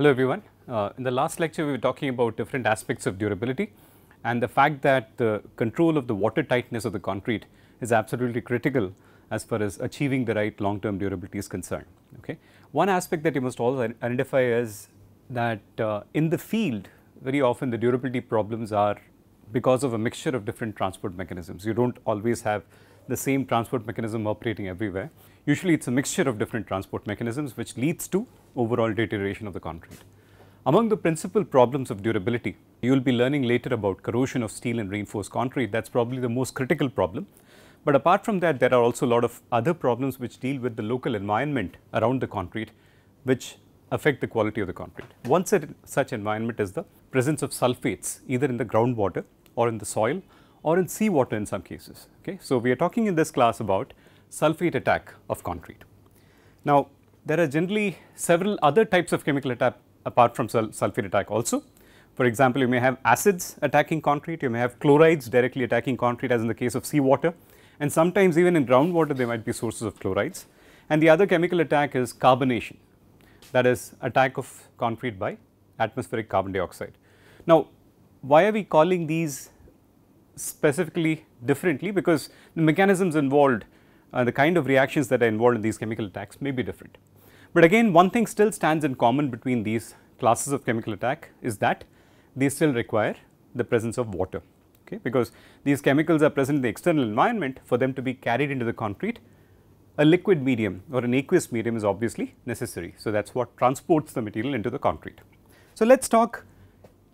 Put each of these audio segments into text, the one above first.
Hello everyone. Uh, in the last lecture we were talking about different aspects of durability and the fact that the control of the water tightness of the concrete is absolutely critical as far as achieving the right long term durability is concerned. Okay. One aspect that you must also identify is that uh, in the field very often the durability problems are because of a mixture of different transport mechanisms. You do not always have the same transport mechanism operating everywhere. Usually it is a mixture of different transport mechanisms which leads to overall deterioration of the concrete. Among the principal problems of durability, you will be learning later about corrosion of steel and reinforced concrete. That is probably the most critical problem. But apart from that, there are also a lot of other problems which deal with the local environment around the concrete, which affect the quality of the concrete. One such environment is the presence of sulfates either in the groundwater or in the soil or in seawater in some cases. Okay. So, we are talking in this class about sulfate attack of concrete. Now, there are generally several other types of chemical attack apart from sul sulfate attack also. For example, you may have acids attacking concrete, you may have chlorides directly attacking concrete as in the case of seawater and sometimes even in groundwater there might be sources of chlorides. And the other chemical attack is carbonation that is attack of concrete by atmospheric carbon dioxide. Now, why are we calling these specifically differently because the mechanisms involved uh, the kind of reactions that are involved in these chemical attacks may be different. But again one thing still stands in common between these classes of chemical attack is that they still require the presence of water okay, because these chemicals are present in the external environment for them to be carried into the concrete a liquid medium or an aqueous medium is obviously necessary. So, that is what transports the material into the concrete. So, let us talk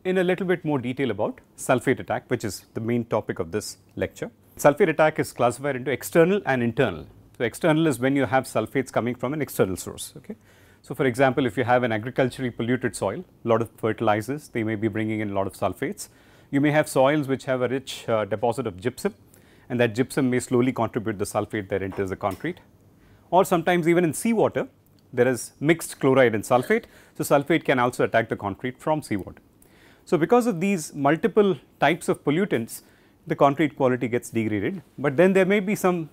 in a little bit more detail about sulfate attack which is the main topic of this lecture. Sulfate attack is classified into external and internal. So, external is when you have sulfates coming from an external source. Okay. So, for example, if you have an agriculturally polluted soil, lot of fertilizers, they may be bringing in a lot of sulfates. You may have soils which have a rich uh, deposit of gypsum and that gypsum may slowly contribute the sulfate that enters the concrete. Or sometimes even in seawater, there is mixed chloride and sulfate. So, sulfate can also attack the concrete from seawater. So, because of these multiple types of pollutants, the concrete quality gets degraded, but then there may be some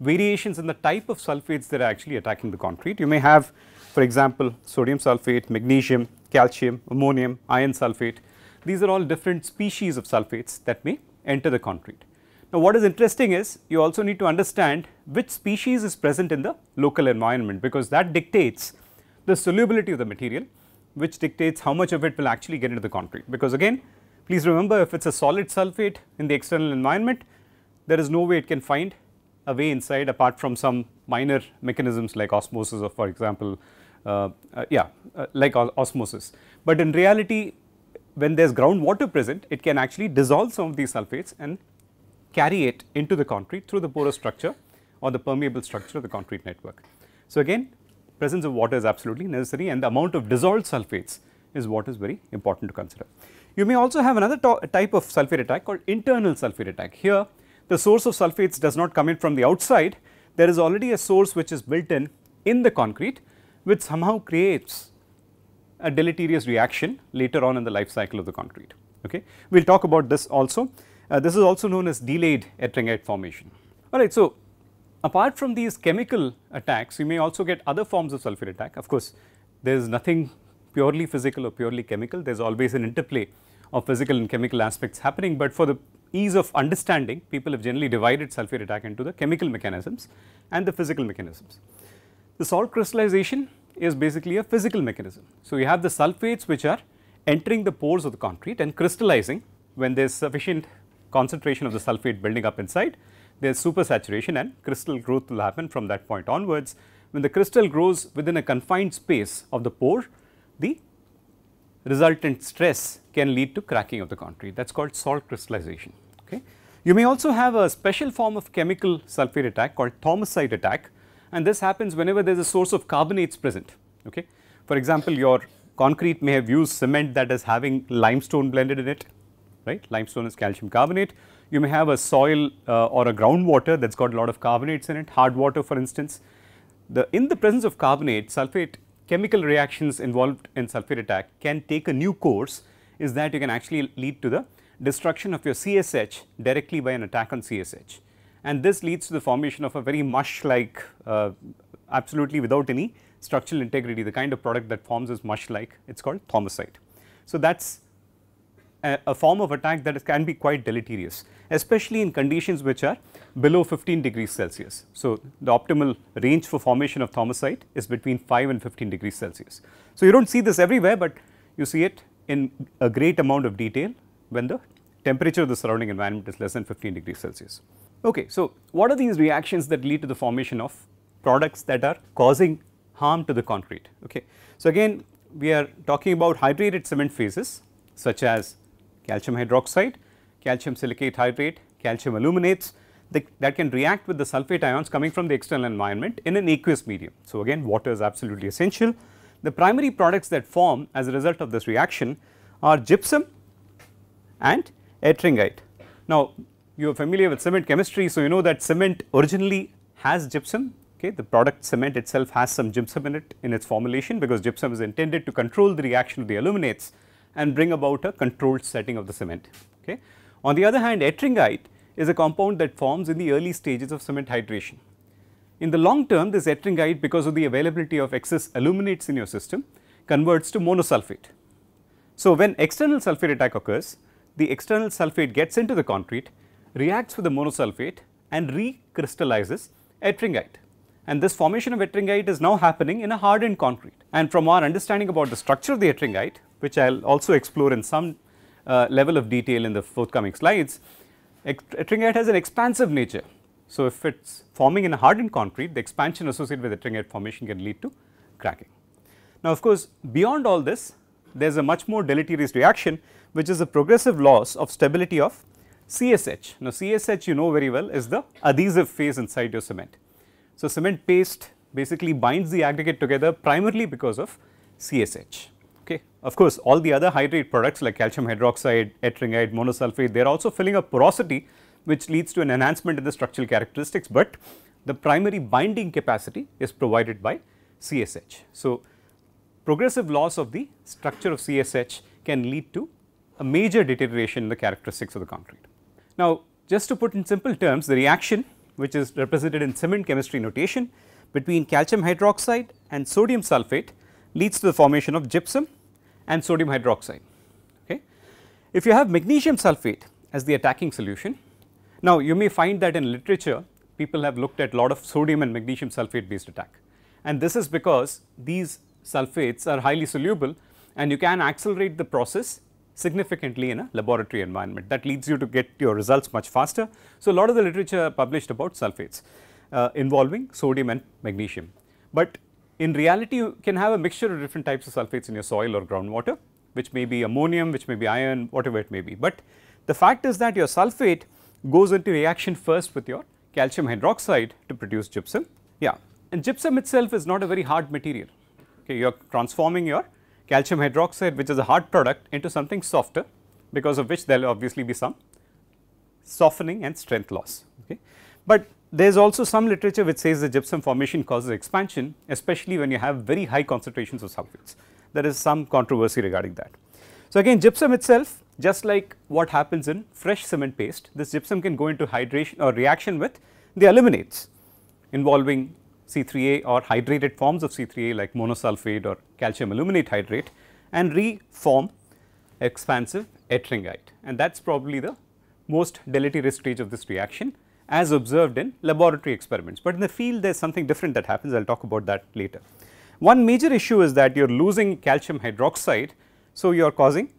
variations in the type of sulfates that are actually attacking the concrete. You may have for example, sodium sulfate, magnesium, calcium, ammonium, iron sulfate. These are all different species of sulfates that may enter the concrete. Now, what is interesting is you also need to understand which species is present in the local environment because that dictates the solubility of the material which dictates how much of it will actually get into the concrete because again please remember if it is a solid sulfate in the external environment there is no way it can find a way inside apart from some minor mechanisms like osmosis or for example uh, uh, yeah uh, like osmosis. But in reality when there is groundwater present it can actually dissolve some of these sulfates and carry it into the concrete through the porous structure or the permeable structure of the concrete network. So, again presence of water is absolutely necessary and the amount of dissolved sulfates is what is very important to consider. You may also have another type of sulfate attack called internal sulfate attack. Here the source of sulfates does not come in from the outside, there is already a source which is built in in the concrete which somehow creates a deleterious reaction later on in the life cycle of the concrete. Okay. We will talk about this also. Uh, this is also known as delayed ettringite formation. Alright, so apart from these chemical attacks, you may also get other forms of sulfate attack. Of course, there is nothing purely physical or purely chemical, there is always an interplay of physical and chemical aspects happening, but for the ease of understanding, people have generally divided sulfate attack into the chemical mechanisms and the physical mechanisms. The salt crystallization is basically a physical mechanism. So, you have the sulfates which are entering the pores of the concrete and crystallizing when there is sufficient concentration of the sulfate building up inside there is supersaturation and crystal growth will happen from that point onwards. When the crystal grows within a confined space of the pore the resultant stress can lead to cracking of the concrete that is called salt crystallization. Okay. You may also have a special form of chemical sulfate attack called thaumasite attack and this happens whenever there is a source of carbonates present. Okay. For example, your concrete may have used cement that is having limestone blended in it, right. Limestone is calcium carbonate. You may have a soil uh, or a groundwater that has got a lot of carbonates in it, hard water for instance. The in the presence of carbonate, sulfate chemical reactions involved in sulfate attack can take a new course is that you can actually lead to the destruction of your CSH directly by an attack on CSH and this leads to the formation of a very mush like uh, absolutely without any structural integrity, the kind of product that forms is mush like. It is called thaumasite. So, that is a, a, form of attack that can be quite deleterious especially in conditions which are below 15 degrees Celsius. So, the optimal range for formation of thaumasite is between 5 and 15 degrees Celsius. So, you do not see this everywhere, but you see it in a great amount of detail when the temperature of the surrounding environment is less than 15 degrees Celsius. Okay, so what are these reactions that lead to the formation of products that are causing harm to the concrete? Okay, so again we are talking about hydrated cement phases such as calcium hydroxide, calcium silicate hydrate, calcium aluminates that, that can react with the sulphate ions coming from the external environment in an aqueous medium. So, again water is absolutely essential. The primary products that form as a result of this reaction are gypsum and ettringite. Now, you are familiar with cement chemistry, so you know that cement originally has gypsum. Okay, the product cement itself has some gypsum in it in its formulation because gypsum is intended to control the reaction of the aluminates and bring about a controlled setting of the cement. Okay. On the other hand, ettringite is a compound that forms in the early stages of cement hydration. In the long term, this ettringite because of the availability of excess aluminates in your system converts to monosulfate. So, when external sulfate attack occurs, the external sulfate gets into the concrete, reacts with the monosulfate and recrystallizes ettringite. And this formation of ettringite is now happening in a hardened concrete. And from our understanding about the structure of the ettringite, which I will also explore in some uh, level of detail in the forthcoming slides, ettringite has an expansive nature. So, if it is forming in a hardened concrete, the expansion associated with ettringite formation can lead to cracking. Now, of course, beyond all this, there is a much more deleterious reaction, which is a progressive loss of stability of CSH. Now, CSH you know very well is the adhesive phase inside your cement. So, cement paste basically binds the aggregate together primarily because of CSH. Okay. Of course, all the other hydrate products like calcium hydroxide, ettringite, monosulfate, they are also filling up porosity which leads to an enhancement in the structural characteristics, but the primary binding capacity is provided by CSH. So, progressive loss of the structure of CSH can lead to a major deterioration in the characteristics of the concrete. Now, just to put in simple terms, the reaction which is represented in cement chemistry notation between calcium hydroxide and sodium sulphate leads to the formation of gypsum and sodium hydroxide. Okay. If you have magnesium sulphate as the attacking solution, now you may find that in literature people have looked at lot of sodium and magnesium sulphate based attack and this is because these sulphates are highly soluble and you can accelerate the process significantly in a laboratory environment that leads you to get your results much faster. So, a lot of the literature published about sulphates uh, involving sodium and magnesium, but in reality you can have a mixture of different types of sulfates in your soil or groundwater which may be ammonium, which may be iron, whatever it may be. But the fact is that your sulfate goes into reaction first with your calcium hydroxide to produce gypsum. Yeah, and gypsum itself is not a very hard material. Okay, you are transforming your calcium hydroxide which is a hard product into something softer because of which there will obviously be some softening and strength loss. Okay. But there is also some literature which says the gypsum formation causes expansion especially when you have very high concentrations of sulfates. There is some controversy regarding that. So, again gypsum itself just like what happens in fresh cement paste, this gypsum can go into hydration or reaction with the aluminates involving C3A or hydrated forms of C3A like monosulfate or calcium aluminate hydrate and reform expansive ettringite and that is probably the most deleterious stage of this reaction as observed in laboratory experiments, but in the field there is something different that happens I will talk about that later. One major issue is that you are losing calcium hydroxide, so you are causing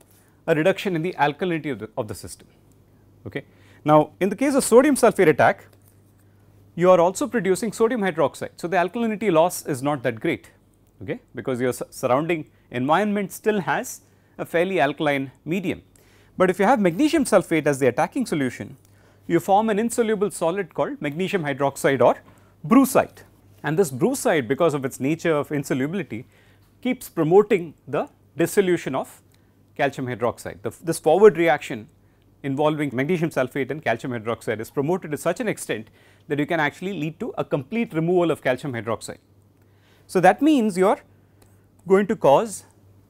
a reduction in the alkalinity of the, of the system. Okay. Now, in the case of sodium sulphate attack, you are also producing sodium hydroxide. So, the alkalinity loss is not that great okay, because your surrounding environment still has a fairly alkaline medium. But if you have magnesium sulphate as the attacking solution, you form an insoluble solid called magnesium hydroxide or brucite. And this brucite because of its nature of insolubility keeps promoting the dissolution of calcium hydroxide. The, this forward reaction involving magnesium sulphate and calcium hydroxide is promoted to such an extent that you can actually lead to a complete removal of calcium hydroxide. So, that means you are going to cause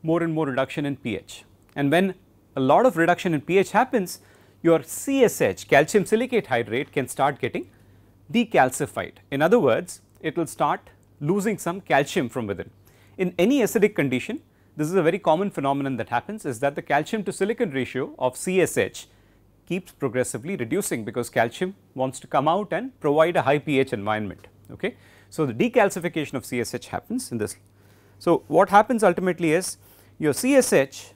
more and more reduction in pH and when a lot of reduction in pH happens your CSH calcium silicate hydrate can start getting decalcified. In other words, it will start losing some calcium from within. In any acidic condition, this is a very common phenomenon that happens is that the calcium to silicon ratio of CSH keeps progressively reducing because calcium wants to come out and provide a high pH environment. Okay. So, the decalcification of CSH happens in this. So, what happens ultimately is your CSH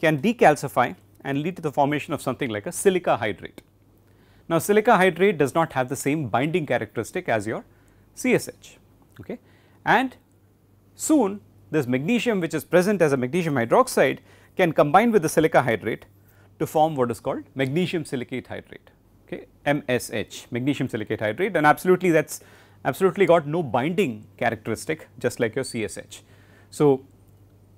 can decalcify and lead to the formation of something like a silica hydrate. Now, silica hydrate does not have the same binding characteristic as your CSH okay. and soon this magnesium which is present as a magnesium hydroxide can combine with the silica hydrate to form what is called magnesium silicate hydrate okay MSH magnesium silicate hydrate and absolutely that is absolutely got no binding characteristic just like your CSH. So,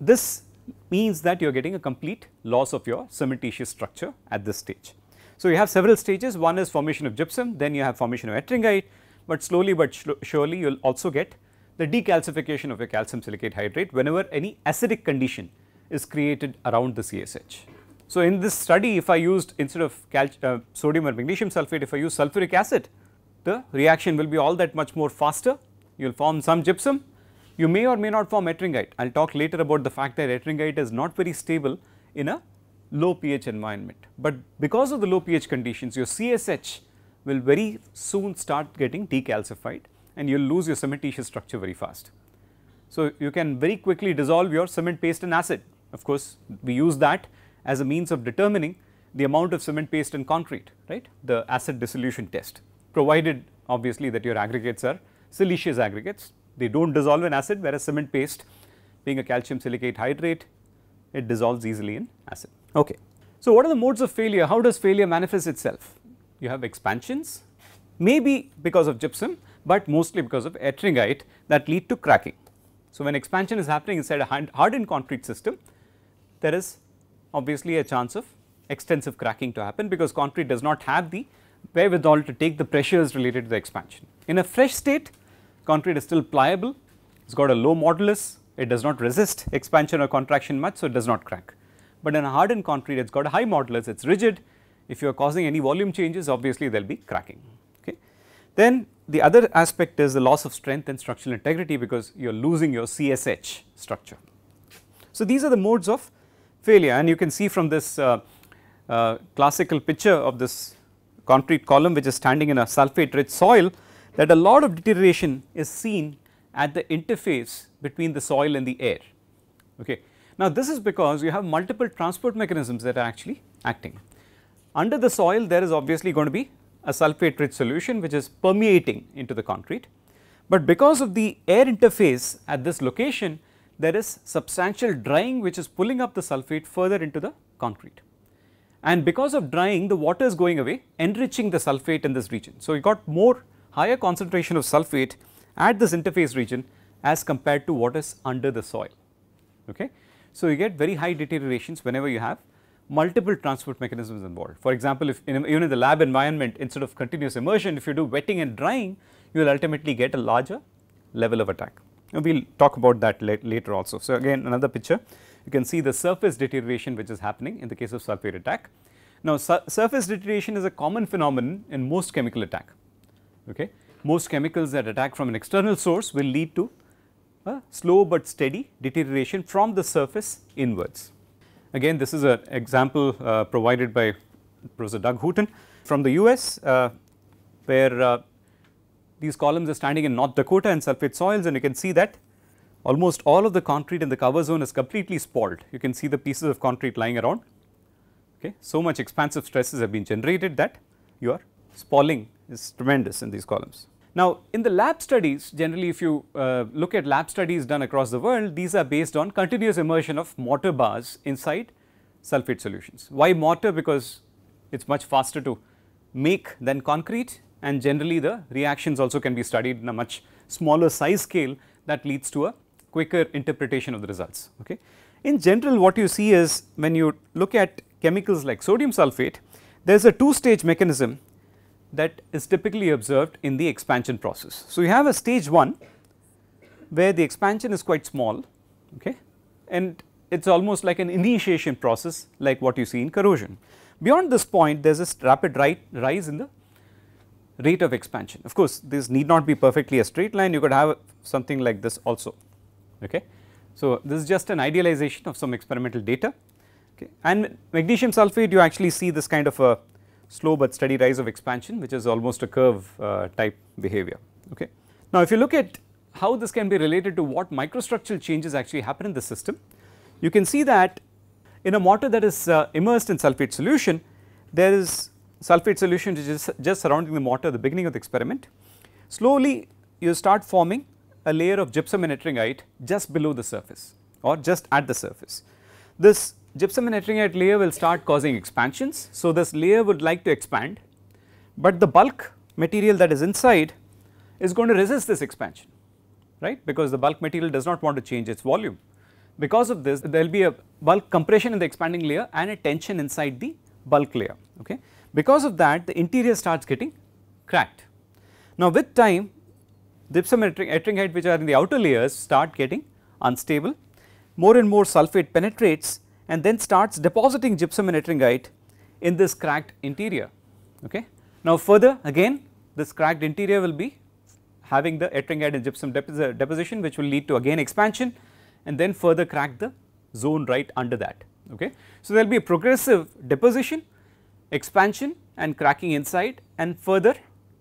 this means that you are getting a complete loss of your cementitious structure at this stage. So, you have several stages one is formation of gypsum then you have formation of ettringite, but slowly but surely you will also get the decalcification of your calcium silicate hydrate whenever any acidic condition is created around the CSH. So, in this study if I used instead of uh, sodium or magnesium sulphate if I use sulfuric acid the reaction will be all that much more faster you will form some gypsum you may or may not form ettringite I will talk later about the fact that ettringite is not very stable in a low pH environment, but because of the low pH conditions your CSH will very soon start getting decalcified and you will lose your cementitious structure very fast. So, you can very quickly dissolve your cement paste in acid. Of course, we use that as a means of determining the amount of cement paste in concrete right? The acid dissolution test provided obviously that your aggregates are siliceous aggregates they do not dissolve in acid whereas cement paste being a calcium silicate hydrate it dissolves easily in acid. Okay. So, what are the modes of failure how does failure manifest itself you have expansions maybe because of gypsum, but mostly because of ettringite that lead to cracking. So, when expansion is happening inside a hardened concrete system there is obviously a chance of extensive cracking to happen because concrete does not have the wherewithal to take the pressures related to the expansion. In a fresh state concrete is still pliable, it has got a low modulus, it does not resist expansion or contraction much so it does not crack. But in a hardened concrete it has got a high modulus, it is rigid, if you are causing any volume changes obviously there will be cracking. Okay. Then the other aspect is the loss of strength and structural integrity because you are losing your CSH structure. So, these are the modes of failure and you can see from this uh, uh, classical picture of this concrete column which is standing in a sulphate rich soil that a lot of deterioration is seen at the interface between the soil and the air. Okay. Now, this is because you have multiple transport mechanisms that are actually acting. Under the soil there is obviously going to be a sulphate rich solution which is permeating into the concrete, but because of the air interface at this location there is substantial drying which is pulling up the sulphate further into the concrete. And because of drying the water is going away enriching the sulphate in this region. So, you got more higher concentration of sulphate at this interface region as compared to what is under the soil. Okay. So, you get very high deteriorations whenever you have multiple transport mechanisms involved. For example, if in, even in the lab environment instead of continuous immersion if you do wetting and drying you will ultimately get a larger level of attack we will talk about that later also. So, again another picture you can see the surface deterioration which is happening in the case of sulphate attack. Now, su surface deterioration is a common phenomenon in most chemical attack. Okay. Most chemicals that attack from an external source will lead to a slow but steady deterioration from the surface inwards. Again this is an example uh, provided by Professor Doug Hooton from the US uh, where uh, these columns are standing in North Dakota and sulphate soils and you can see that almost all of the concrete in the cover zone is completely spalled. You can see the pieces of concrete lying around. Okay. So much expansive stresses have been generated that you are spalling is tremendous in these columns. Now, in the lab studies generally if you uh, look at lab studies done across the world these are based on continuous immersion of mortar bars inside sulphate solutions. Why mortar? Because it is much faster to make than concrete and generally the reactions also can be studied in a much smaller size scale that leads to a quicker interpretation of the results. Okay. In general what you see is when you look at chemicals like sodium sulphate there is a two stage mechanism that is typically observed in the expansion process. So, you have a stage 1 where the expansion is quite small okay, and it is almost like an initiation process like what you see in corrosion. Beyond this point there is a rapid rise in the rate of expansion. Of course, this need not be perfectly a straight line you could have something like this also okay. So, this is just an idealization of some experimental data okay and magnesium sulphate you actually see this kind of a slow but steady rise of expansion which is almost a curve uh, type behavior okay. Now if you look at how this can be related to what microstructural changes actually happen in the system you can see that in a mortar that is uh, immersed in sulphate solution there is sulphate solution which is just surrounding the mortar at the beginning of the experiment slowly you start forming a layer of gypsum and ettringite just below the surface or just at the surface. This gypsum and ettringite layer will start causing expansions. So, this layer would like to expand, but the bulk material that is inside is going to resist this expansion right because the bulk material does not want to change its volume. Because of this there will be a bulk compression in the expanding layer and a tension inside the bulk layer okay. Because of that the interior starts getting cracked. Now with time gypsum and ettringite which are in the outer layers start getting unstable more and more sulphate penetrates and then starts depositing gypsum and ettringite in this cracked interior okay. Now further again this cracked interior will be having the ettringite and gypsum deposition which will lead to again expansion and then further crack the zone right under that okay. So there will be a progressive deposition, expansion and cracking inside and further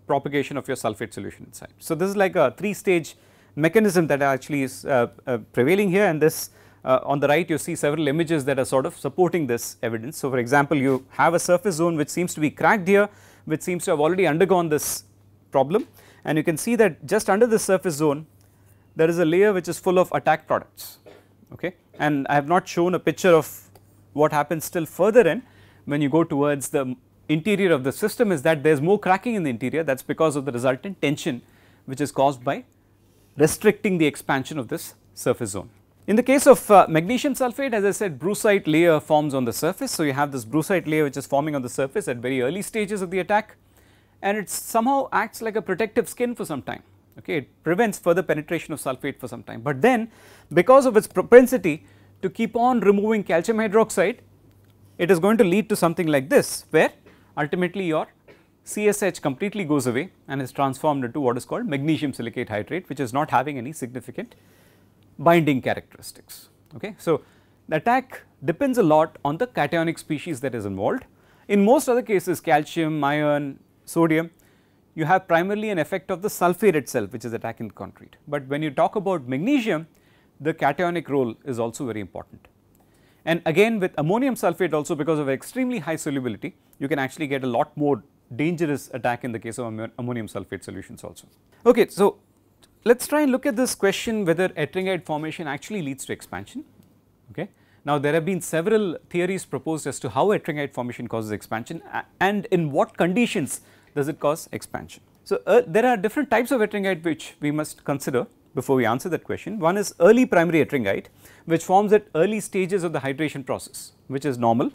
propagation of your sulphate solution inside. So this is like a 3 stage mechanism that actually is uh, uh, prevailing here and this uh, on the right you see several images that are sort of supporting this evidence. So for example you have a surface zone which seems to be cracked here which seems to have already undergone this problem and you can see that just under the surface zone there is a layer which is full of attack products okay and I have not shown a picture of what happens still further in when you go towards the interior of the system is that there is more cracking in the interior that is because of the resultant tension which is caused by restricting the expansion of this surface zone. In the case of uh, magnesium sulphate as I said brucite layer forms on the surface. So, you have this brucite layer which is forming on the surface at very early stages of the attack and it somehow acts like a protective skin for some time okay it prevents further penetration of sulphate for some time. But then because of its propensity to keep on removing calcium hydroxide it is going to lead to something like this where ultimately your CSH completely goes away and is transformed into what is called magnesium silicate hydrate which is not having any significant binding characteristics okay. So the attack depends a lot on the cationic species that is involved. In most other cases calcium, iron, sodium you have primarily an effect of the sulphate itself which is attacking the concrete. But when you talk about magnesium the cationic role is also very important. And again with ammonium sulphate also because of extremely high solubility you can actually get a lot more dangerous attack in the case of ammonium sulphate solutions also. Okay, so let us try and look at this question whether ettringite formation actually leads to expansion. Okay. Now there have been several theories proposed as to how ettringite formation causes expansion and in what conditions does it cause expansion. So uh, there are different types of ettringite which we must consider before we answer that question. One is early primary ettringite which forms at early stages of the hydration process which is normal.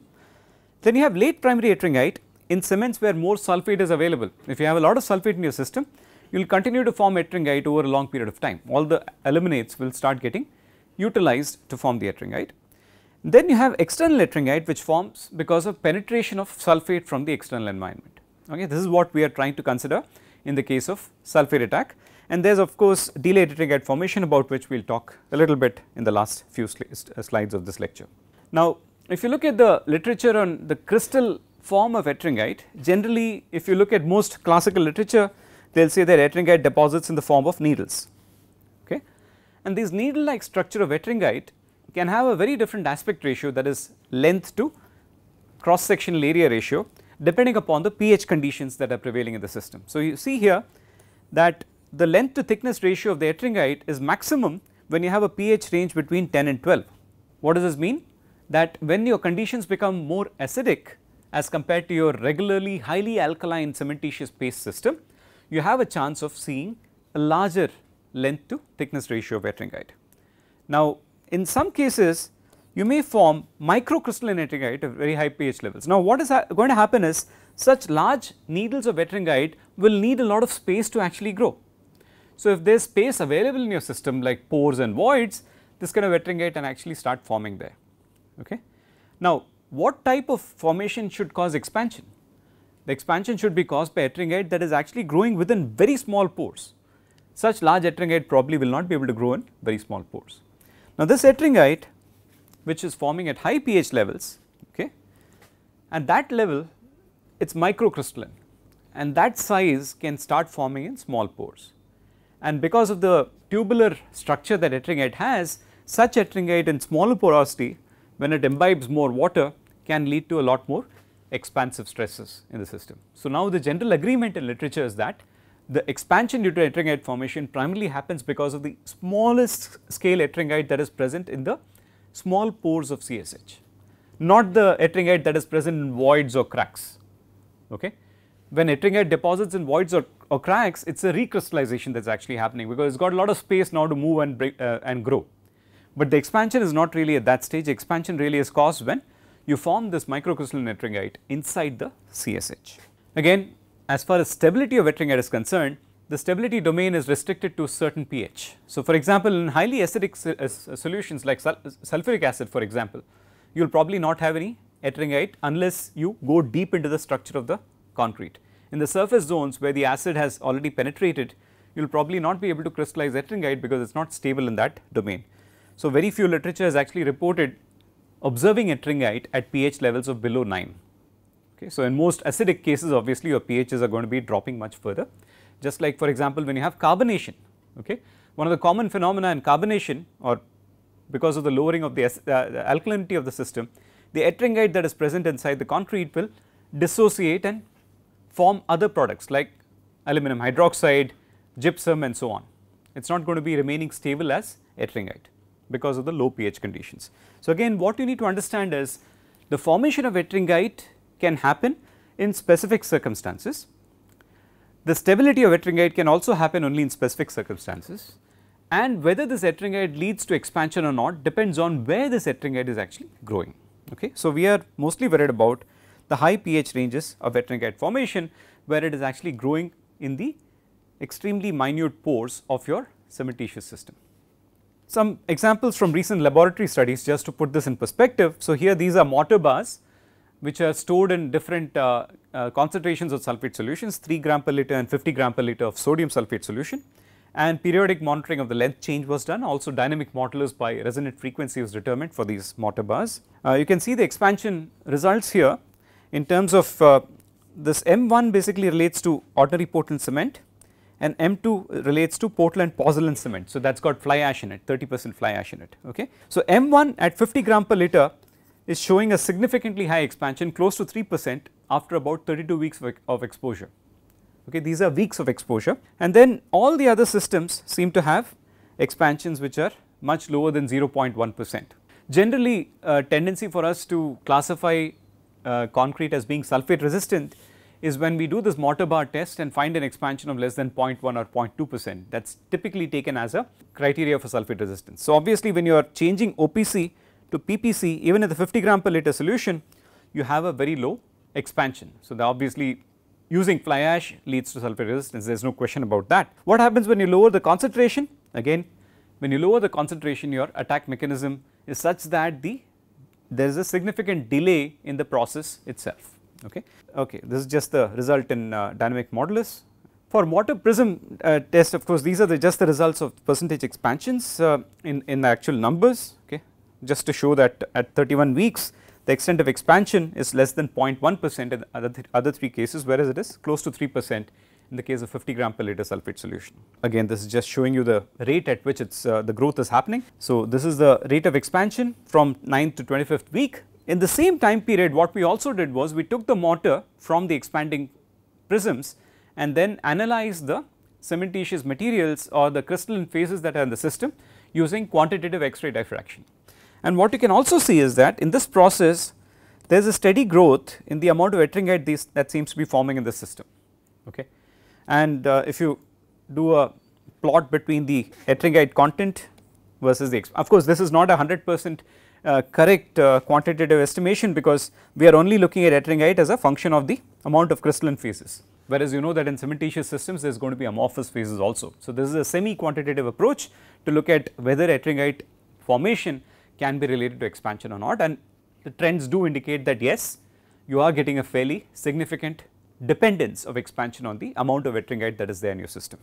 Then you have late primary ettringite in cements where more sulphate is available. If you have a lot of sulphate in your system you will continue to form ettringite over a long period of time. All the aluminates will start getting utilized to form the ettringite. Then you have external ettringite which forms because of penetration of sulphate from the external environment. Okay, this is what we are trying to consider in the case of sulphate attack and there is of course delayed ettringite formation about which we will talk a little bit in the last few uh, slides of this lecture. Now if you look at the literature on the crystal form of ettringite generally if you look at most classical literature they will say that ettringite deposits in the form of needles okay and this needle like structure of ettringite can have a very different aspect ratio that is length to cross sectional area ratio depending upon the pH conditions that are prevailing in the system. So you see here that the length to thickness ratio of the ettringite is maximum when you have a pH range between 10 and 12. What does this mean? That when your conditions become more acidic as compared to your regularly highly alkaline cementitious paste system, you have a chance of seeing a larger length to thickness ratio of ettringite. Now in some cases you may form microcrystalline ettringite at very high pH levels. Now what is going to happen is such large needles of ettringite will need a lot of space to actually grow. So if there is space available in your system like pores and voids this kind of ettringite can actually start forming there okay. Now what type of formation should cause expansion? The expansion should be caused by ettringite that is actually growing within very small pores. Such large ettringite probably will not be able to grow in very small pores. Now this ettringite which is forming at high pH levels okay at that level it is microcrystalline and that size can start forming in small pores. And because of the tubular structure that ettringite has such ettringite in smaller porosity when it imbibes more water can lead to a lot more expansive stresses in the system. So now the general agreement in literature is that the expansion due to ettringite formation primarily happens because of the smallest scale ettringite that is present in the small pores of CSH, not the ettringite that is present in voids or cracks. Okay. When ettringite deposits in voids or, or cracks, it is a recrystallization that is actually happening because it has got a lot of space now to move and break, uh, and grow. But the expansion is not really at that stage, expansion really is caused when you form this microcrystalline ettringite inside the CSH. Again as far as stability of ettringite is concerned, the stability domain is restricted to a certain pH. So, for example, in highly acidic solutions like sul sulfuric acid for example, you will probably not have any ettringite unless you go deep into the structure of the concrete. In the surface zones where the acid has already penetrated, you will probably not be able to crystallize ettringite because it is not stable in that domain. So, very few literature has actually reported observing ettringite at pH levels of below 9. Okay. So, in most acidic cases obviously your pHs are going to be dropping much further just like for example when you have carbonation okay one of the common phenomena in carbonation or because of the lowering of the, uh, the alkalinity of the system the ettringite that is present inside the concrete will dissociate and form other products like aluminum hydroxide, gypsum and so on. It is not going to be remaining stable as ettringite because of the low pH conditions. So, again what you need to understand is the formation of ettringite can happen in specific circumstances the stability of ettringite can also happen only in specific circumstances and whether this ettringite leads to expansion or not depends on where this ettringite is actually growing. Okay. So, we are mostly worried about the high pH ranges of ettringite formation where it is actually growing in the extremely minute pores of your cementitious system. Some examples from recent laboratory studies just to put this in perspective. So, here these are mortar bars which are stored in different uh, uh, concentrations of sulphate solutions 3 gram per liter and 50 gram per liter of sodium sulphate solution and periodic monitoring of the length change was done also dynamic modulus by resonant frequency was determined for these mortar bars. Uh, you can see the expansion results here in terms of uh, this M1 basically relates to ordinary Portland cement and M2 relates to Portland pozzolan cement. So, that has got fly ash in it 30 percent fly ash in it. Okay. So, M1 at 50 gram per liter is showing a significantly high expansion close to 3 percent after about 32 weeks of, of exposure. Okay, these are weeks of exposure and then all the other systems seem to have expansions which are much lower than 0.1 percent. Generally a tendency for us to classify uh, concrete as being sulphate resistant is when we do this mortar bar test and find an expansion of less than 0.1 or 0.2 percent that is typically taken as a criteria for sulphate resistance. So, obviously when you are changing OPC to PPC even at the 50 gram per liter solution you have a very low expansion. So, obviously using fly ash leads to sulphate resistance there is no question about that. What happens when you lower the concentration again when you lower the concentration your attack mechanism is such that the there is a significant delay in the process itself okay. Okay this is just the result in uh, dynamic modulus. For mortar prism uh, test of course these are the just the results of percentage expansions uh, in, in the actual numbers okay just to show that at 31 weeks the extent of expansion is less than 0.1 percent in other, th other three cases whereas it is close to 3 percent in the case of 50 gram per liter sulphate solution. Again this is just showing you the rate at which it's uh, the growth is happening. So this is the rate of expansion from 9th to 25th week. In the same time period what we also did was we took the mortar from the expanding prisms and then analyzed the cementitious materials or the crystalline phases that are in the system using quantitative X-ray diffraction. And what you can also see is that in this process there is a steady growth in the amount of ettringite that seems to be forming in the system okay. And uh, if you do a plot between the ettringite content versus the of course this is not a 100 percent uh, correct uh, quantitative estimation because we are only looking at ettringite as a function of the amount of crystalline phases whereas you know that in cementitious systems there is going to be amorphous phases also. So this is a semi quantitative approach to look at whether ettringite formation can be related to expansion or not and the trends do indicate that yes you are getting a fairly significant dependence of expansion on the amount of ettringite that is there in your system.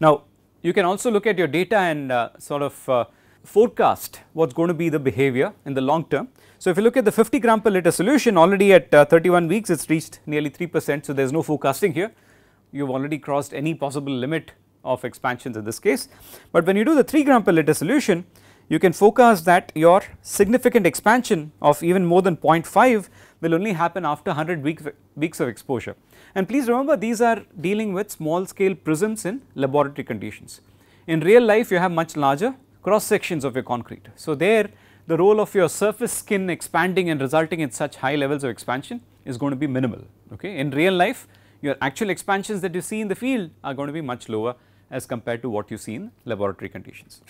Now, you can also look at your data and uh, sort of uh, forecast what is going to be the behavior in the long term. So, if you look at the 50 gram per liter solution already at uh, 31 weeks it's reached nearly 3 percent. So, there is no forecasting here you have already crossed any possible limit of expansions in this case. But when you do the 3 gram per liter solution you can forecast that your significant expansion of even more than 0.5 will only happen after 100 weeks, weeks of exposure. And please remember these are dealing with small scale prisms in laboratory conditions. In real life you have much larger cross sections of your concrete. So, there the role of your surface skin expanding and resulting in such high levels of expansion is going to be minimal. Okay. In real life your actual expansions that you see in the field are going to be much lower as compared to what you see in laboratory conditions.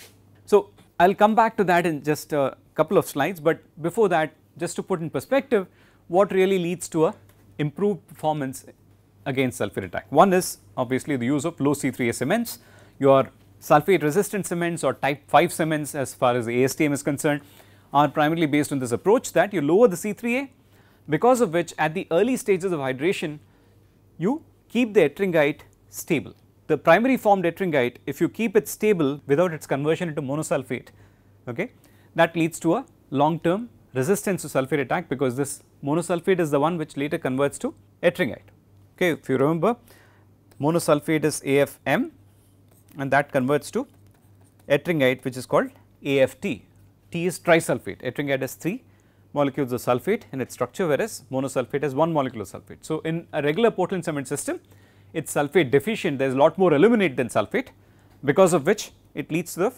So, I will come back to that in just a couple of slides, but before that just to put in perspective what really leads to a improved performance against sulphur attack. One is obviously the use of low C3A cements, your sulphate resistant cements or type 5 cements as far as the ASTM is concerned are primarily based on this approach that you lower the C3A because of which at the early stages of hydration you keep the ettringite stable. The primary formed ettringite if you keep it stable without its conversion into monosulfate okay, that leads to a long term resistance to sulphate attack because this monosulfate is the one which later converts to ettringite. Okay, if you remember monosulfate is AFM and that converts to ettringite which is called AFT. T is trisulfate, ettringite has 3 molecules of sulphate in its structure whereas monosulfate has 1 molecule of sulphate. So, in a regular Portland cement system it is sulphate deficient there is a lot more aluminate than sulphate because of which it leads to the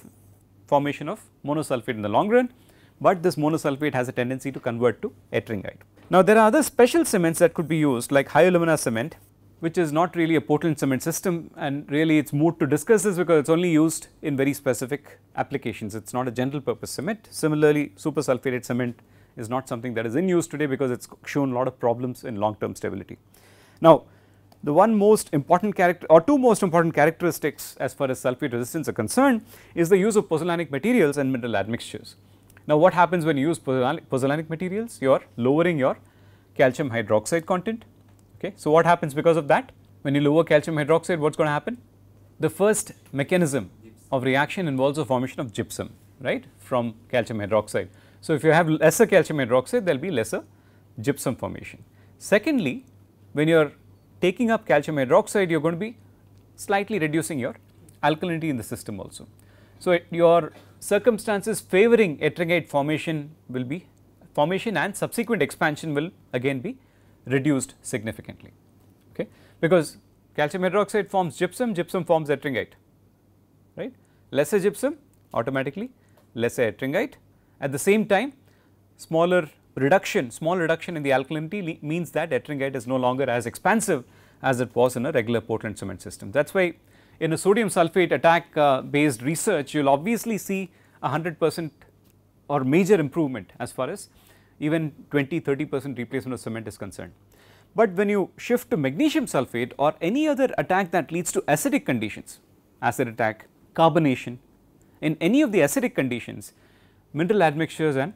formation of monosulfate in the long run, but this monosulfate has a tendency to convert to ettringite. Now, there are other special cements that could be used like high alumina cement which is not really a Portland cement system and really it is moot to discuss this because it is only used in very specific applications, it is not a general purpose cement. Similarly, super sulphated cement is not something that is in use today because it's shown a lot of problems in long term stability. Now, the one most important character or two most important characteristics as far as sulphate resistance are concerned is the use of pozzolanic materials and mineral admixtures. Now, what happens when you use pozzolanic materials? You are lowering your calcium hydroxide content Okay. So, what happens because of that? When you lower calcium hydroxide, what is going to happen? The first mechanism of reaction involves the formation of gypsum, right, from calcium hydroxide. So, if you have lesser calcium hydroxide, there will be lesser gypsum formation. Secondly, when you are taking up calcium hydroxide, you are going to be slightly reducing your alkalinity in the system also. So, your circumstances favoring ettringite formation will be formation and subsequent expansion will again be reduced significantly. Okay? Because calcium hydroxide forms gypsum gypsum forms ettringite right? Lesser gypsum automatically lesser ettringite at the same time smaller reduction small reduction in the alkalinity means that ettringite is no longer as expansive as it was in a regular Portland cement system. That is why in a sodium sulphate attack uh, based research you will obviously see a 100 percent or major improvement as far as even 20 30 percent replacement of cement is concerned. But when you shift to magnesium sulphate or any other attack that leads to acidic conditions, acid attack, carbonation, in any of the acidic conditions, mineral admixtures and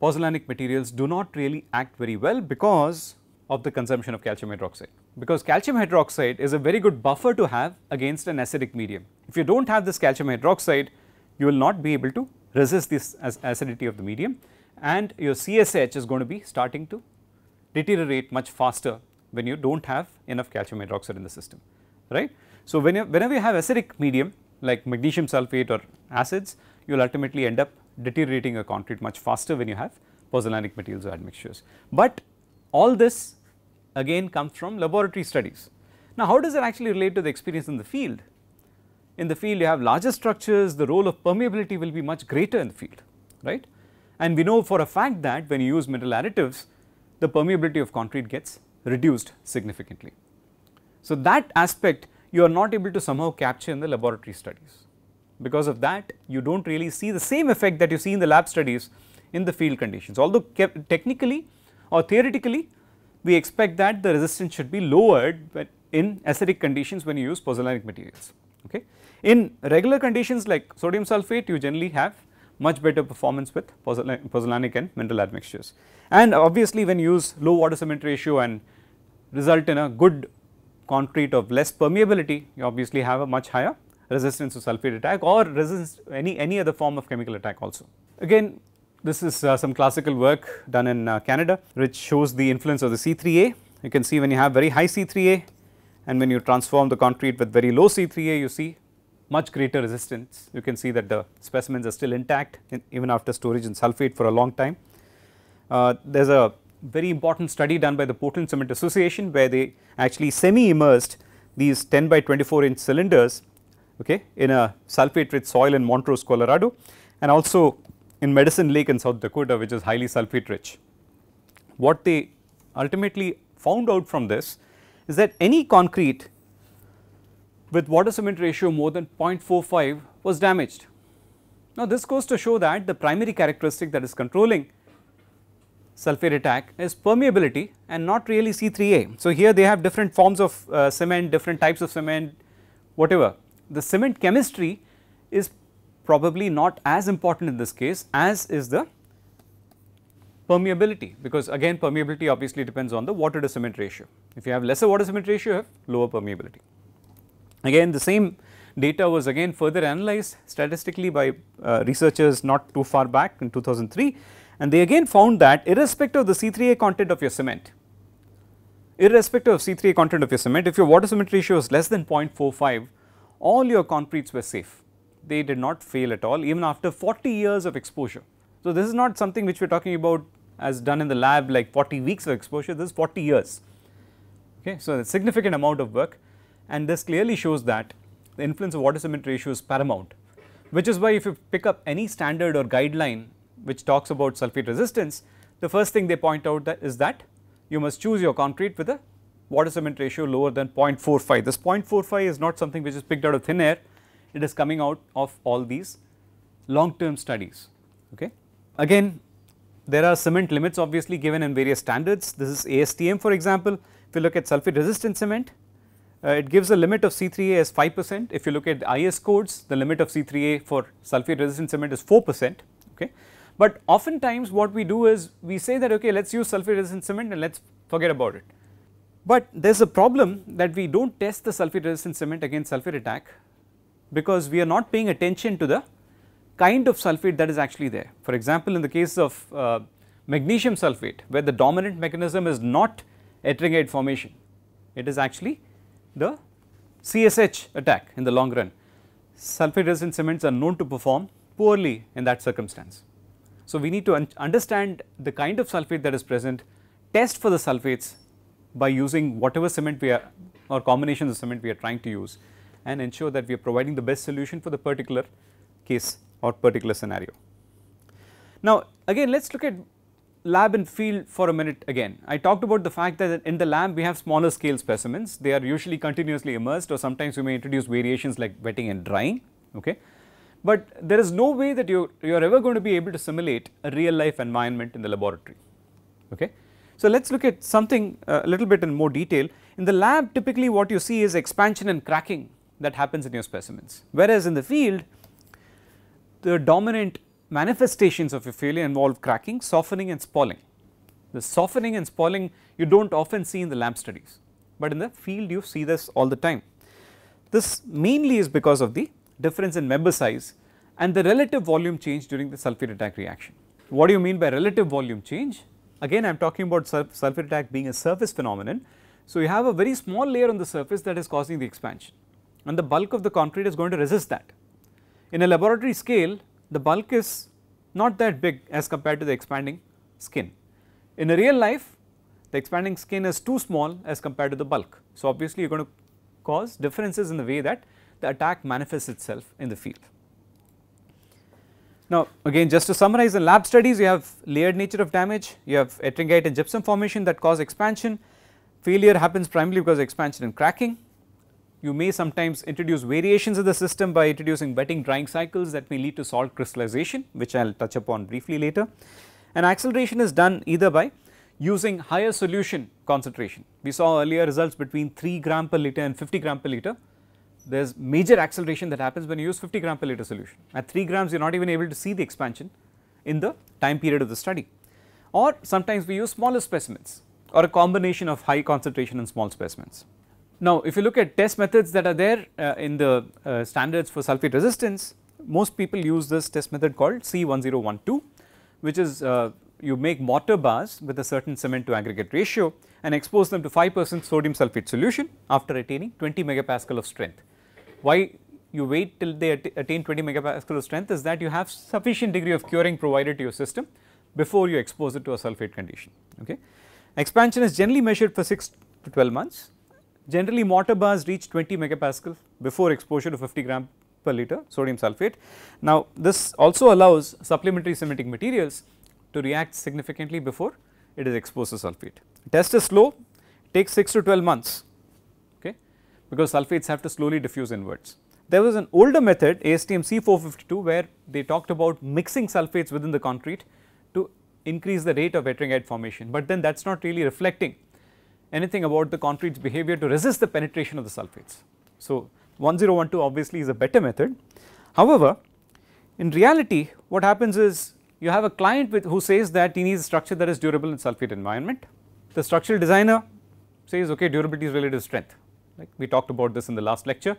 pozzolanic materials do not really act very well because of the consumption of calcium hydroxide. Because calcium hydroxide is a very good buffer to have against an acidic medium. If you do not have this calcium hydroxide, you will not be able to resist this acidity of the medium and your CSH is going to be starting to deteriorate much faster when you do not have enough calcium hydroxide in the system, right. So, when you, whenever you have acidic medium like magnesium sulphate or acids, you will ultimately end up deteriorating a concrete much faster when you have pozzolanic materials or admixtures. But all this again comes from laboratory studies. Now, how does it actually relate to the experience in the field? In the field you have larger structures, the role of permeability will be much greater in the field, right. And we know for a fact that when you use metal additives, the permeability of concrete gets reduced significantly. So, that aspect you are not able to somehow capture in the laboratory studies. Because of that you do not really see the same effect that you see in the lab studies in the field conditions. Although technically or theoretically we expect that the resistance should be lowered in acidic conditions when you use pozzolanic materials. Okay. In regular conditions like sodium sulphate you generally have much better performance with pozzolanic and mineral admixtures. And obviously when you use low water cement ratio and result in a good concrete of less permeability, you obviously have a much higher resistance to sulphate attack or resist any, any other form of chemical attack also. Again this is uh, some classical work done in uh, Canada which shows the influence of the C3A. You can see when you have very high C3A and when you transform the concrete with very low C3A you see much greater resistance. You can see that the specimens are still intact in, even after storage in sulphate for a long time. Uh, there is a very important study done by the Portland Cement Association where they actually semi immersed these 10 by 24 inch cylinders okay, in a sulphate rich soil in Montrose, Colorado and also in Medicine Lake in South Dakota which is highly sulphate rich. What they ultimately found out from this is that any concrete with water cement ratio more than 0.45 was damaged. Now this goes to show that the primary characteristic that is controlling sulphate attack is permeability and not really C3A. So here they have different forms of uh, cement, different types of cement, whatever. The cement chemistry is probably not as important in this case as is the permeability because again permeability obviously depends on the water to cement ratio. If you have lesser water cement ratio you have lower permeability. Again the same data was again further analyzed statistically by uh, researchers not too far back in 2003 and they again found that irrespective of the C3A content of your cement, irrespective of C3A content of your cement, if your water cement ratio is less than 0.45, all your concretes were safe. They did not fail at all even after 40 years of exposure. So, this is not something which we are talking about as done in the lab like 40 weeks of exposure, this is 40 years. Okay. So, a significant amount of work and this clearly shows that the influence of water cement ratio is paramount, which is why if you pick up any standard or guideline which talks about sulphate resistance, the first thing they point out that is that you must choose your concrete with a water cement ratio lower than 0.45. This 0.45 is not something which is picked out of thin air, it is coming out of all these long term studies. Okay. Again there are cement limits obviously given in various standards, this is ASTM for example, if you look at sulphate resistant cement, uh, it gives a limit of C3A as 5 percent, if you look at the IS codes the limit of C3A for sulphate resistant cement is 4 percent. Okay. But oftentimes what we do is we say that okay let us use sulphate resistant cement and let us forget about it. But there is a problem that we do not test the sulphate resistant cement against sulphate attack because we are not paying attention to the kind of sulphate that is actually there. For example, in the case of uh, magnesium sulphate where the dominant mechanism is not ettringite formation, it is actually the CSH attack in the long run. Sulphate resistant cements are known to perform poorly in that circumstance. So, we need to un understand the kind of sulphate that is present, test for the sulphates by using whatever cement we are or combinations of cement we are trying to use and ensure that we are providing the best solution for the particular case or particular scenario. Now again let us look at lab and field for a minute again. I talked about the fact that in the lab we have smaller scale specimens, they are usually continuously immersed or sometimes we may introduce variations like wetting and drying. Okay. But there is no way that you, you are ever going to be able to simulate a real life environment in the laboratory. Okay. So let us look at something uh, a little bit in more detail. In the lab typically what you see is expansion and cracking that happens in your specimens, whereas in the field the dominant manifestations of a failure involve cracking, softening and spalling. The softening and spalling you do not often see in the lab studies, but in the field you see this all the time. This mainly is because of the difference in member size and the relative volume change during the sulphate attack reaction. What do you mean by relative volume change? Again I am talking about sulphate attack being a surface phenomenon. So, you have a very small layer on the surface that is causing the expansion and the bulk of the concrete is going to resist that. In a laboratory scale the bulk is not that big as compared to the expanding skin. In a real life the expanding skin is too small as compared to the bulk. So, obviously you are going to cause differences in the way that the attack manifests itself in the field. Now again just to summarize in lab studies you have layered nature of damage, you have ettringite and gypsum formation that cause expansion, failure happens primarily because of expansion and cracking. You may sometimes introduce variations of the system by introducing wetting drying cycles that may lead to salt crystallization which I will touch upon briefly later. And acceleration is done either by using higher solution concentration. We saw earlier results between 3 gram per liter and 50 gram per liter there is major acceleration that happens when you use 50 gram per liter solution. At 3 grams you are not even able to see the expansion in the time period of the study or sometimes we use smaller specimens or a combination of high concentration and small specimens. Now, if you look at test methods that are there uh, in the uh, standards for sulphate resistance, most people use this test method called C1012 which is uh, you make mortar bars with a certain cement to aggregate ratio and expose them to 5 percent sodium sulphate solution after attaining 20 megapascal of strength. Why you wait till they attain 20 megapascal of strength is that you have sufficient degree of curing provided to your system before you expose it to a sulphate condition. Okay. Expansion is generally measured for 6 to 12 months. Generally mortar bars reach 20 megapascal before exposure to 50 gram per liter sodium sulphate. Now this also allows supplementary cementing materials to react significantly before it is exposed to sulphate. Test is slow, takes 6 to 12 months okay, because sulphates have to slowly diffuse inwards. There was an older method ASTM C452 where they talked about mixing sulphates within the concrete to increase the rate of ettringite formation, but then that is not really reflecting anything about the concrete's behavior to resist the penetration of the sulphates. So, 1012 obviously is a better method. However, in reality what happens is you have a client with who says that he needs a structure that is durable in sulphate environment. The structural designer says okay durability is related to strength like we talked about this in the last lecture.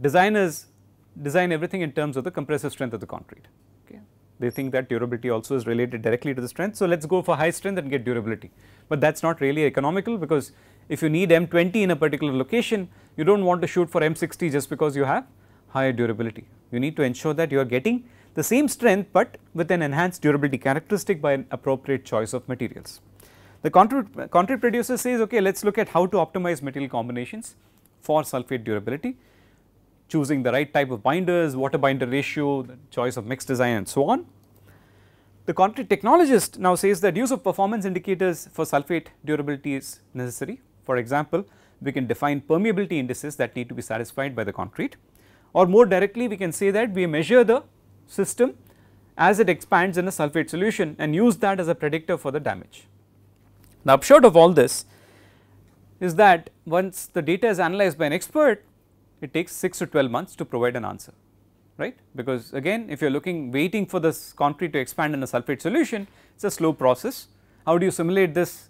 Designers design everything in terms of the compressive strength of the concrete okay. They think that durability also is related directly to the strength. So, let us go for high strength and get durability, but that is not really economical because if you need M20 in a particular location you do not want to shoot for M60 just because you have higher durability. You need to ensure that you are getting the same strength, but with an enhanced durability characteristic by an appropriate choice of materials. The concrete, producer says okay let us look at how to optimize material combinations for sulphate durability, choosing the right type of binders, water binder ratio, choice of mix design and so on. The concrete technologist now says that use of performance indicators for sulphate durability is necessary. For example, we can define permeability indices that need to be satisfied by the concrete or more directly we can say that we measure the system as it expands in a sulphate solution and use that as a predictor for the damage. The upshot of all this is that once the data is analyzed by an expert it takes 6 to 12 months to provide an answer right because again if you are looking waiting for this concrete to expand in a sulphate solution it is a slow process. How do you simulate this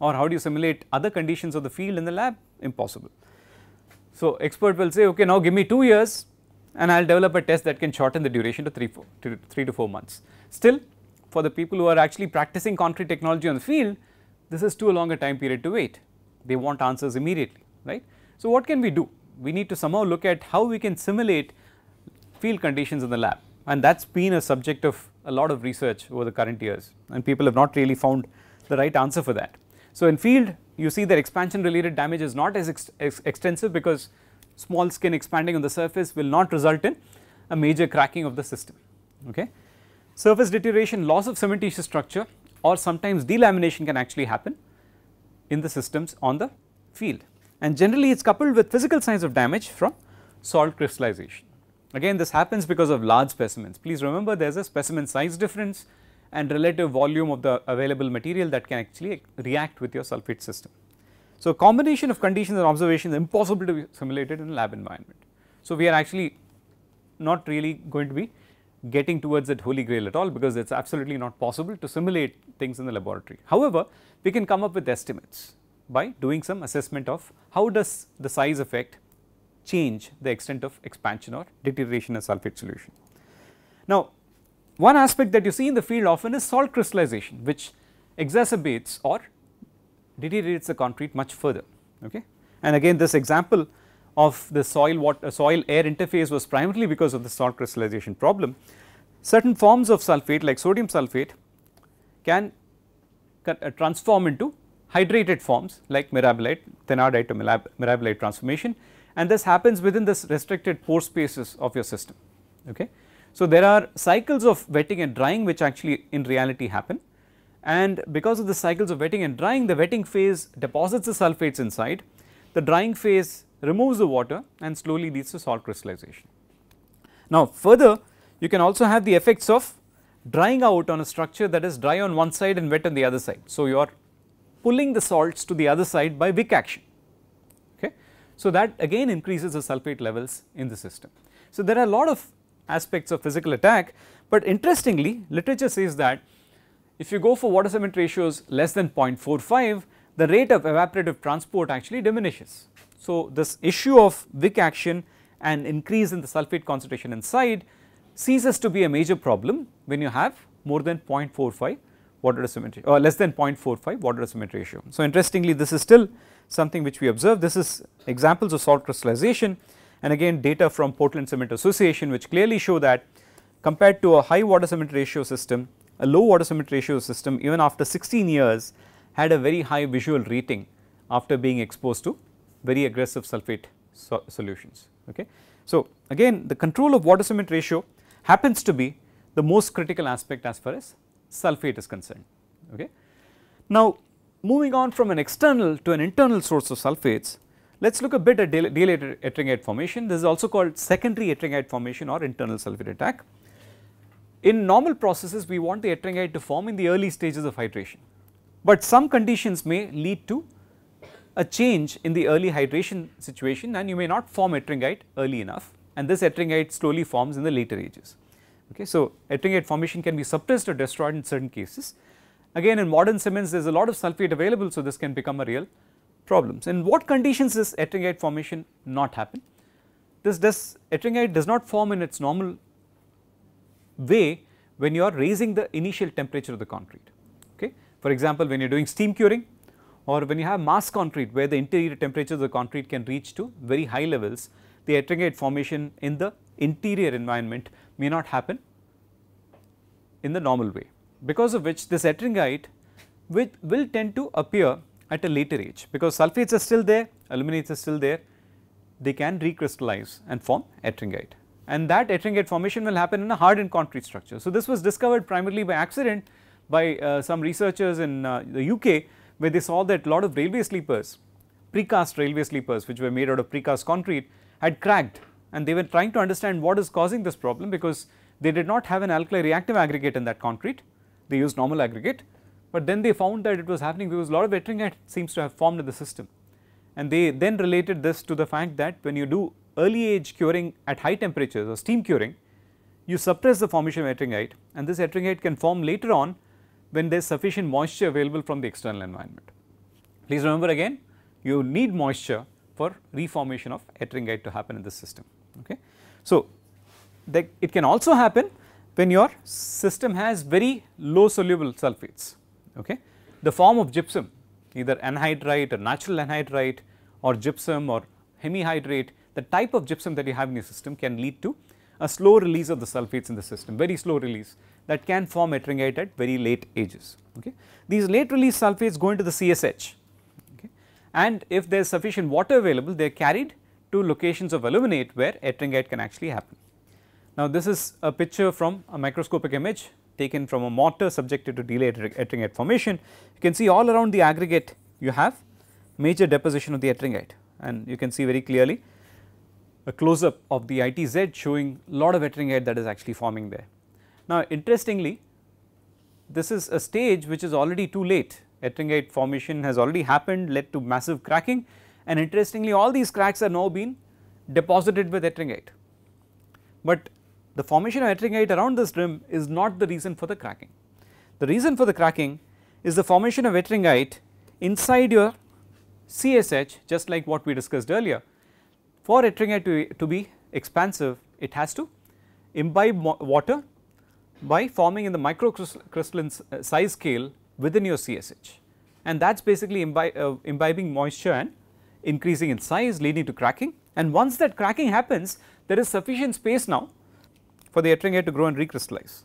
or how do you simulate other conditions of the field in the lab impossible. So, expert will say okay now give me 2 years and I will develop a test that can shorten the duration to 3, four, to 3 to 4 months. Still for the people who are actually practicing concrete technology on the field this is too long a time period to wait they want answers immediately right. So, what can we do? We need to somehow look at how we can simulate field conditions in the lab and that has been a subject of a lot of research over the current years and people have not really found the right answer for that. So, in field you see that expansion related damage is not as ex ex extensive because small skin expanding on the surface will not result in a major cracking of the system. Okay. Surface deterioration, loss of cementitious structure or sometimes delamination can actually happen in the systems on the field and generally it is coupled with physical signs of damage from salt crystallization. Again this happens because of large specimens. Please remember there is a specimen size difference and relative volume of the available material that can actually react with your sulphate system. So, combination of conditions and observations impossible to be simulated in a lab environment. So, we are actually not really going to be getting towards that holy grail at all because it is absolutely not possible to simulate things in the laboratory. However, we can come up with estimates by doing some assessment of how does the size effect change the extent of expansion or deterioration of sulphate solution. Now, one aspect that you see in the field often is salt crystallization which exacerbates or deteriorates the concrete much further okay. And again this example of the soil water soil air interface was primarily because of the salt crystallization problem. Certain forms of sulphate like sodium sulphate can uh, transform into hydrated forms like mirabilite, thenardite to mirabilite transformation and this happens within this restricted pore spaces of your system okay. So, there are cycles of wetting and drying which actually in reality happen and because of the cycles of wetting and drying the wetting phase deposits the sulphates inside, the drying phase removes the water and slowly leads to salt crystallization. Now further you can also have the effects of drying out on a structure that is dry on one side and wet on the other side. So you are pulling the salts to the other side by wick action. So that again increases the sulphate levels in the system. So there are a lot of aspects of physical attack, but interestingly literature says that if you go for water cement ratios less than 0.45, the rate of evaporative transport actually diminishes. So, this issue of Wick action and increase in the sulphate concentration inside ceases to be a major problem when you have more than 0.45 water cement or less than 0.45 water cement ratio. So, interestingly this is still something which we observe this is examples of salt crystallization and again data from Portland Cement Association which clearly show that compared to a high water cement ratio system a low water cement ratio system even after 16 years had a very high visual rating after being exposed to very aggressive sulphate so solutions. Okay. So, again the control of water cement ratio happens to be the most critical aspect as far as sulphate is concerned. Okay. Now, moving on from an external to an internal source of sulphates, let us look a bit at delayed ettringite formation. This is also called secondary ettringite formation or internal sulphate attack. In normal processes, we want the ettringite to form in the early stages of hydration, but some conditions may lead to a change in the early hydration situation and you may not form ettringite early enough and this ettringite slowly forms in the later ages. Okay. So, ettringite formation can be suppressed or destroyed in certain cases. Again in modern cements there is a lot of sulphate available, so this can become a real problem. In what conditions does ettringite formation not happen? This does ettringite does not form in its normal way when you are raising the initial temperature of the concrete. Okay. For example, when you are doing steam curing or when you have mass concrete where the interior temperature of the concrete can reach to very high levels, the ettringite formation in the interior environment may not happen in the normal way because of which this ettringite will, will tend to appear at a later age because sulphates are still there, aluminates are still there, they can recrystallize and form ettringite and that ettringite formation will happen in a hardened concrete structure. So, this was discovered primarily by accident by uh, some researchers in uh, the UK where they saw that lot of railway sleepers, precast railway sleepers which were made out of precast concrete had cracked. And they were trying to understand what is causing this problem because they did not have an alkali reactive aggregate in that concrete, they used normal aggregate, but then they found that it was happening because a lot of ettringite seems to have formed in the system. And they then related this to the fact that when you do early age curing at high temperatures or steam curing, you suppress the formation of ettringite and this ettringite can form later on when there is sufficient moisture available from the external environment. Please remember again you need moisture for reformation of ettringite to happen in this system. Okay. So, it can also happen when your system has very low soluble sulphates. Okay. The form of gypsum either anhydrite or natural anhydrite or gypsum or hemihydrate the type of gypsum that you have in your system can lead to a slow release of the sulphates in the system very slow release that can form ettringite at very late ages. Okay. These late release sulphates go into the CSH okay. and if there is sufficient water available they are carried to locations of aluminate where ettringite can actually happen. Now this is a picture from a microscopic image taken from a mortar subjected to delayed ettringite formation. You can see all around the aggregate you have major deposition of the ettringite and you can see very clearly a close up of the ITZ showing lot of ettringite that is actually forming there. Now interestingly this is a stage which is already too late ettringite formation has already happened led to massive cracking and interestingly all these cracks are now been deposited with ettringite. But the formation of ettringite around this rim is not the reason for the cracking. The reason for the cracking is the formation of ettringite inside your CSH just like what we discussed earlier. For ettringite to, to be expansive it has to imbibe water by forming in the microcrystalline uh, size scale within your CSH and that is basically imbi uh, imbibing moisture and increasing in size leading to cracking and once that cracking happens there is sufficient space now for the ettringite to grow and recrystallize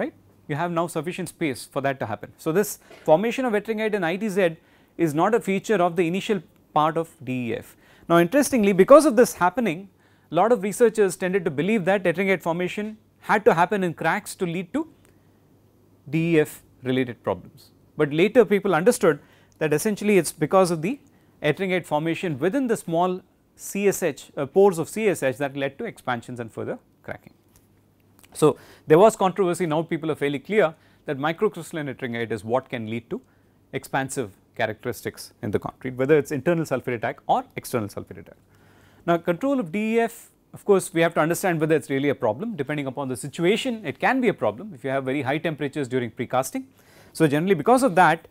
right you have now sufficient space for that to happen. So, this formation of ettringite in ITZ is not a feature of the initial part of DEF. Now, interestingly because of this happening a lot of researchers tended to believe that ettringite formation had to happen in cracks to lead to DEF related problems, but later people understood that essentially it is because of the ettringite formation within the small CSH uh, pores of CSH that led to expansions and further cracking. So, there was controversy now people are fairly clear that microcrystalline ettringite is what can lead to expansive characteristics in the concrete whether it is internal sulphate attack or external sulphate attack. Now, control of DEF of course, we have to understand whether it is really a problem depending upon the situation it can be a problem if you have very high temperatures during precasting. So, generally because of that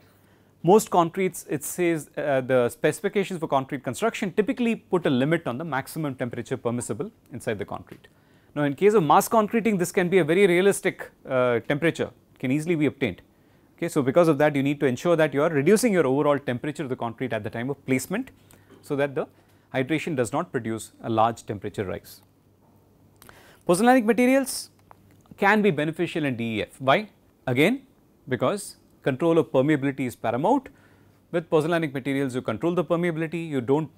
most concretes it says uh, the specifications for concrete construction typically put a limit on the maximum temperature permissible inside the concrete. Now, in case of mass concreting this can be a very realistic uh, temperature can easily be obtained. Okay, so, because of that you need to ensure that you are reducing your overall temperature of the concrete at the time of placement so that the hydration does not produce a large temperature rise. Pozzolanic materials can be beneficial in DEF. Why? Again because control of permeability is paramount. With pozzolanic materials you control the permeability, you do not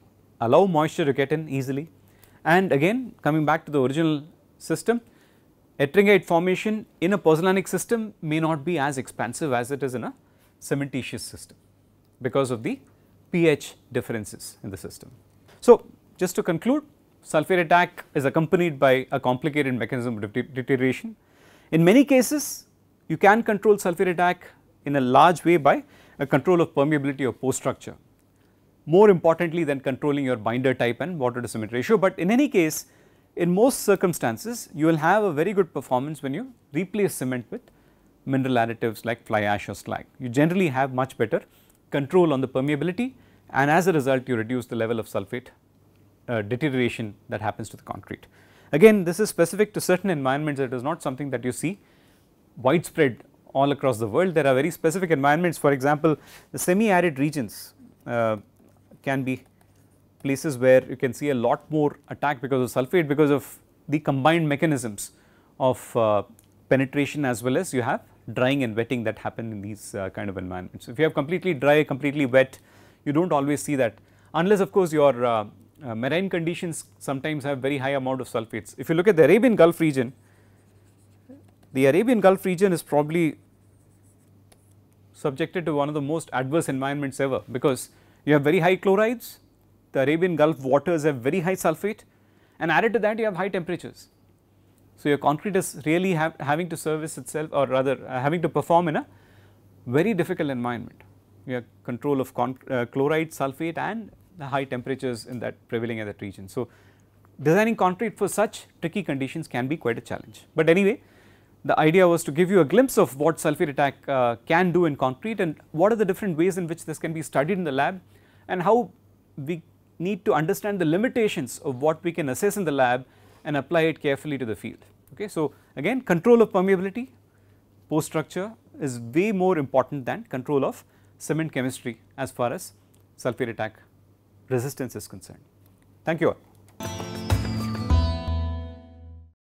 allow moisture to get in easily. And again coming back to the original system, ettringite formation in a pozzolanic system may not be as expansive as it is in a cementitious system because of the pH differences in the system. So, just to conclude sulphate attack is accompanied by a complicated mechanism of deterioration. In many cases you can control sulphate attack in a large way by a control of permeability of pore structure more importantly than controlling your binder type and water to cement ratio. But in any case in most circumstances you will have a very good performance when you replace cement with mineral additives like fly ash or slag. You generally have much better control on the permeability and as a result you reduce the level of sulphate uh, deterioration that happens to the concrete. Again this is specific to certain environments it is not something that you see widespread all across the world. There are very specific environments for example the semi arid regions uh, can be places where you can see a lot more attack because of sulphate because of the combined mechanisms of uh, penetration as well as you have drying and wetting that happen in these uh, kind of environments. If you have completely dry, completely wet, you do not always see that unless of course your uh, uh, marine conditions sometimes have very high amount of sulfates. If you look at the Arabian Gulf region, the Arabian Gulf region is probably subjected to one of the most adverse environments ever because you have very high chlorides, the Arabian Gulf waters have very high sulfate and added to that you have high temperatures. So, your concrete is really have, having to service itself or rather uh, having to perform in a very difficult environment. You have control of uh, chloride, sulfate and the high temperatures in that prevailing in that region. So, designing concrete for such tricky conditions can be quite a challenge. But anyway, the idea was to give you a glimpse of what sulphate attack uh, can do in concrete and what are the different ways in which this can be studied in the lab and how we need to understand the limitations of what we can assess in the lab and apply it carefully to the field. Okay. So, again control of permeability pore structure is way more important than control of cement chemistry as far as sulphate attack resistance is concerned. Thank you all.